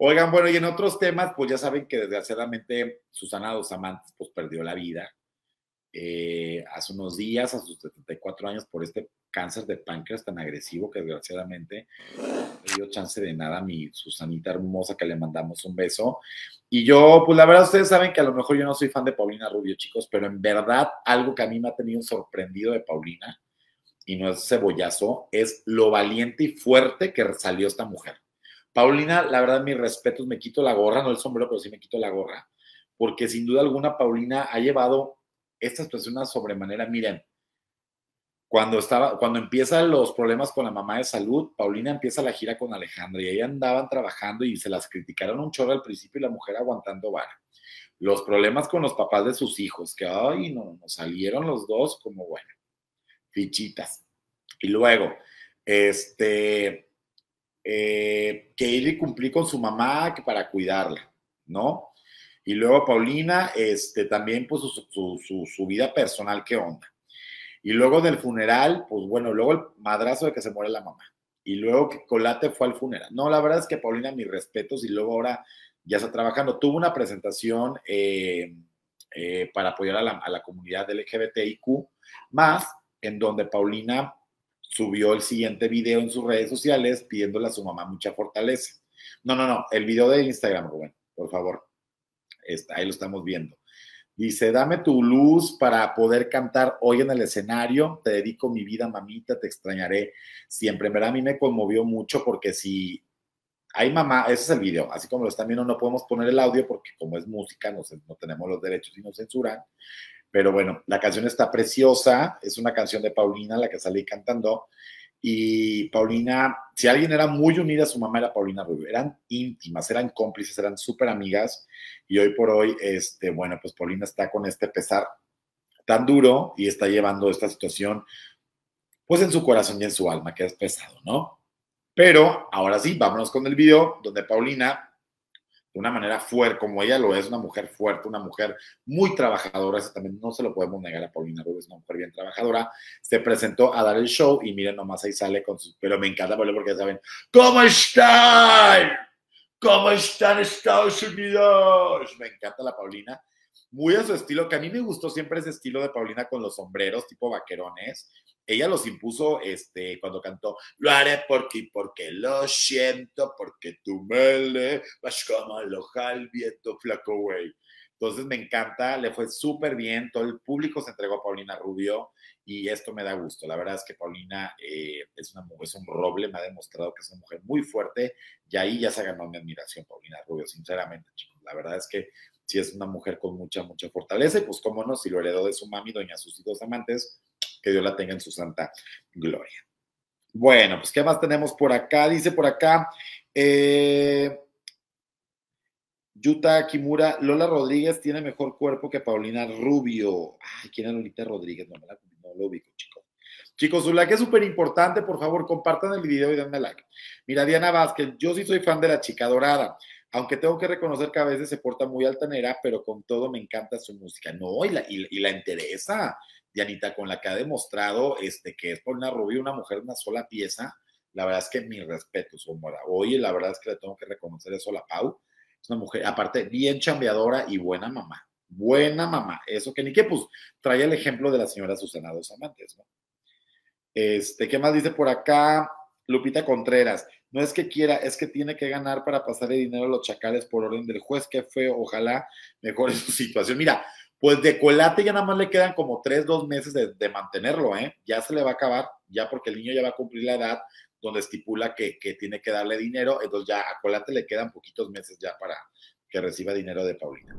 Oigan, bueno, y en otros temas, pues ya saben que desgraciadamente Susana Dos Amantes pues perdió la vida eh, hace unos días, a sus 74 años, por este cáncer de páncreas tan agresivo que desgraciadamente no dio chance de nada a mi Susanita hermosa que le mandamos un beso. Y yo, pues la verdad, ustedes saben que a lo mejor yo no soy fan de Paulina Rubio, chicos, pero en verdad algo que a mí me ha tenido sorprendido de Paulina, y no es cebollazo, es lo valiente y fuerte que salió esta mujer. Paulina, la verdad, mis respetos, me quito la gorra, no el sombrero, pero sí me quito la gorra, porque sin duda alguna Paulina ha llevado estas personas sobremanera. Miren, cuando estaba, cuando empiezan los problemas con la mamá de salud, Paulina empieza la gira con Alejandra y ahí andaban trabajando y se las criticaron un chorro al principio y la mujer aguantando vara. Los problemas con los papás de sus hijos, que ay, no, nos salieron los dos como bueno, fichitas. Y luego, este, eh, que ir y cumplir con su mamá que para cuidarla, ¿no? Y luego Paulina, este, también pues su, su, vida personal, ¿qué onda? Y luego del funeral, pues bueno, luego el madrazo de que se muere la mamá. Y luego que Colate fue al funeral. No, la verdad es que Paulina, mis respetos, y luego ahora ya está trabajando. Tuvo una presentación eh, eh, para apoyar a la, a la comunidad LGBTIQ, más en donde Paulina subió el siguiente video en sus redes sociales pidiéndole a su mamá mucha fortaleza. No, no, no, el video de Instagram, Rubén, por favor. Está, ahí lo estamos viendo. Dice, dame tu luz para poder cantar hoy en el escenario. Te dedico mi vida, mamita, te extrañaré siempre. En a mí me conmovió mucho porque si hay mamá, ese es el video, así como lo están viendo, no podemos poner el audio porque como es música, no, no tenemos los derechos y nos censuran. Pero bueno, la canción está preciosa, es una canción de Paulina, la que salí cantando. Y Paulina, si alguien era muy unida a su mamá, era Paulina Rubio. Eran íntimas, eran cómplices, eran súper amigas. Y hoy por hoy, este, bueno, pues Paulina está con este pesar tan duro y está llevando esta situación, pues en su corazón y en su alma, que es pesado, ¿no? Pero ahora sí, vámonos con el video donde Paulina una manera fuerte, como ella lo es, una mujer fuerte, una mujer muy trabajadora, eso también no se lo podemos negar a Paulina Rubio, es una mujer bien trabajadora, se presentó a dar el show y miren nomás ahí sale con sus, pero me encanta porque ya saben, ¿cómo están? ¿Cómo están Estados Unidos? Me encanta la Paulina, muy a su estilo, que a mí me gustó siempre ese estilo de Paulina con los sombreros tipo vaquerones, ella los impuso este, cuando cantó, lo haré porque, porque lo siento, porque tú me le vas como al al viento, flaco güey. Entonces me encanta, le fue súper bien, todo el público se entregó a Paulina Rubio y esto me da gusto. La verdad es que Paulina eh, es, una, es un roble, me ha demostrado que es una mujer muy fuerte y ahí ya se ganó mi admiración, Paulina Rubio, sinceramente, chicos. La verdad es que si es una mujer con mucha, mucha fortaleza y pues cómo no, si lo heredó de su mami, doña sus dos amantes, que Dios la tenga en su santa gloria. Bueno, pues ¿qué más tenemos por acá? Dice por acá, eh, Yuta Kimura, Lola Rodríguez tiene mejor cuerpo que Paulina Rubio. Ay, ¿quién es Lolita Rodríguez? No, me la, no lo ubico, chicos. Chicos, su like es súper importante, por favor, compartan el video y denme like. Mira, Diana Vázquez, yo sí soy fan de la chica dorada, aunque tengo que reconocer que a veces se porta muy altanera, pero con todo me encanta su música. No, y la, y la interesa. Dianita, con la que ha demostrado este, que es por una Rubio una mujer una sola pieza, la verdad es que mi respeto, su Oye, la verdad es que le tengo que reconocer eso a la Pau. Es una mujer, aparte, bien chambeadora y buena mamá. Buena mamá. Eso que ni que, pues, trae el ejemplo de la señora Susana Dos Amantes, ¿no? Este, ¿qué más dice por acá? Lupita Contreras. No es que quiera, es que tiene que ganar para pasar el dinero a los chacales por orden del juez. Qué feo. Ojalá mejore su situación. Mira, pues de Colate ya nada más le quedan como tres, dos meses de, mantenerlo, ¿eh? Ya se le va a acabar, ya porque el niño ya va a cumplir la edad donde estipula que, que tiene que darle dinero, entonces ya a Colate le quedan poquitos meses ya para que reciba dinero de Paulina.